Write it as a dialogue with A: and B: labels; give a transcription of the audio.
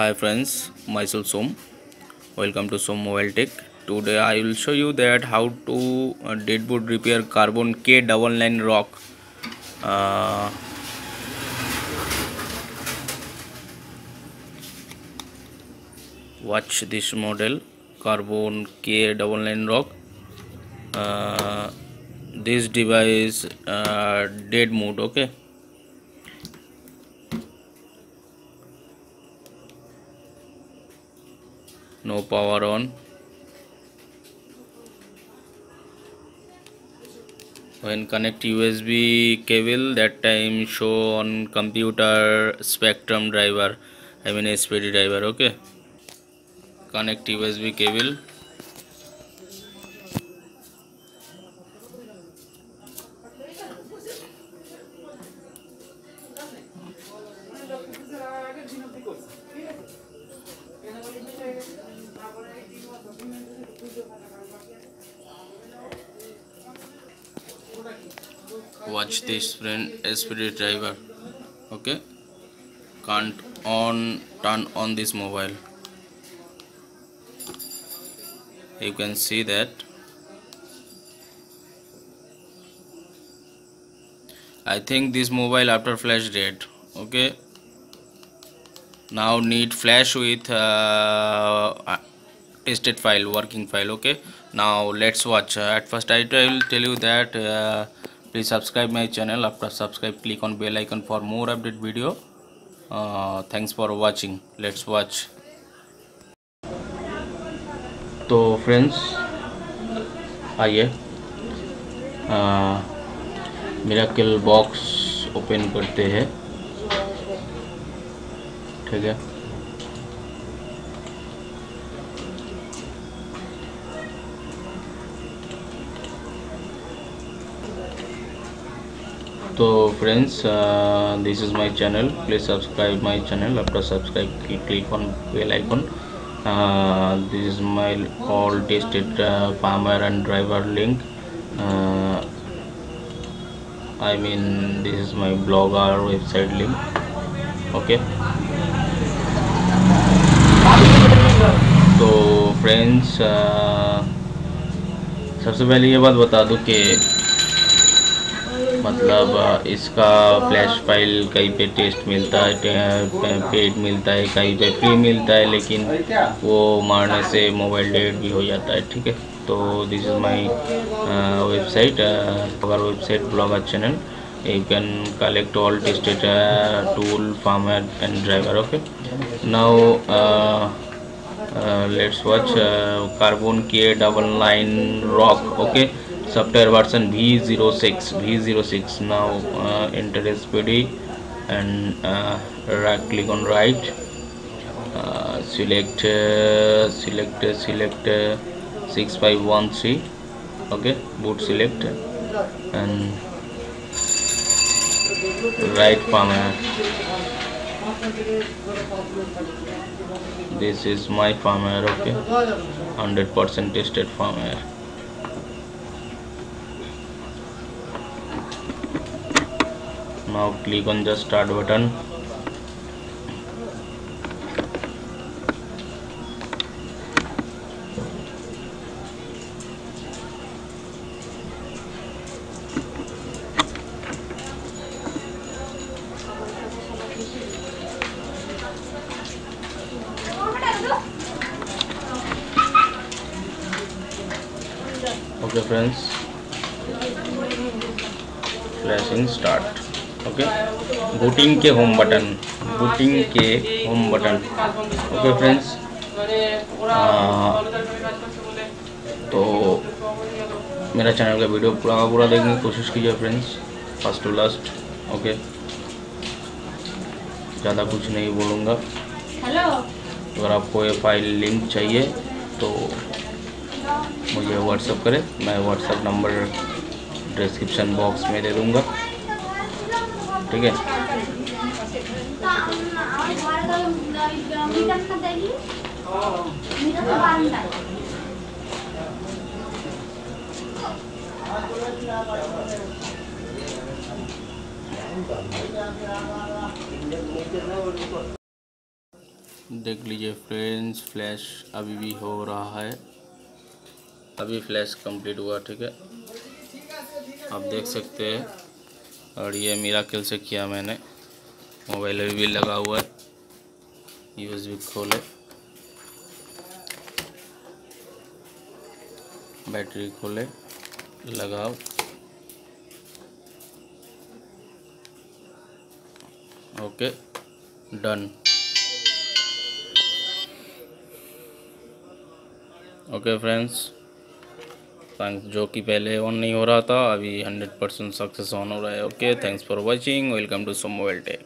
A: hi friends myself som. Welcome to som mobile tech. Today i will show you that how to uh, deadboard repair carbon k double nine rock. Uh, watch this model carbon k double nine rock. Uh, this device uh, dead mode okay no power on. When connect USB cable that time show on computer spectrum driver I mean SPD driver okay? Connect USB cable watch this friend SPD driver. Okay? Can't on turn on this mobile. You can see that. I think this mobile after flash dead okay? Now need flash with uh, tested file working file. Okay? Now let's watch. Uh, at first I will tell you that uh, please subscribe my channel after subscribe click on bell icon for more update video uh, thanks for watching let's watch तो friends आइए मेरा box open करते हैं ठीक है तो friends this is my channel please subscribe my channel after subscribe click on bell icon this is my all tested firmware and driver link I mean this is my blog और website link okay तो friends सबसे पहले ये बात बता दूँ कि मतलब इसका फ्लैश फ़ाइल कहीं पे टेस्ट मिलता है पेड मिलता है, कहीं पे फ्री मिलता है, लेकिन वो मारने से मोबाइल डेड भी हो जाता है, ठीक है? तो दिस इज़ माय वेबसाइट अगर website blog uh channel you can collect all tested tool firmware and driver okay now let's watch Karbonn K double nine rock okay? Software version v06 v06 now uh, enter spd and uh, right click on right. Uh, select uh, select select uh, 6513 okay boot select. And right firmware this is my firmware okay. 100% tested firmware now click on the start button okay friends flashing start okay booting के home button booting के home button okay friends तो मेरा channel का video पूरा पूरा देखने की कोशिश कीजिए friends first to last okay ज़्यादा कुछ नहीं बोलूँगा। अगर आपको ये फ़ाइल लिंक चाहिए तो मुझे व्हाट्सअप करें। मैं व्हाट्सअप नंबर डिस्क्रिप्शन बॉक्स में दे दूँगा। ठीक है। देख लीजिए फ्रेंड्स, फ्लैश अभी भी हो रहा है। अभी फ्लैश कंप्लीट हुआ, ठीक है। आप देख सकते हैं। और ये मेरा किल से किया मैंने। मोबाइल भी लगा हुआ है। यूज़ भी खोले। बैटरी खोले। लगाओ। Okay, done. Okay friends. Thanks जो कि पहले ऑन नहीं हो रहा था, अभी हंड्रेड परसेंट सक्सेस ऑन हो रहा है। Okay thanks for watching welcome to so mobile tech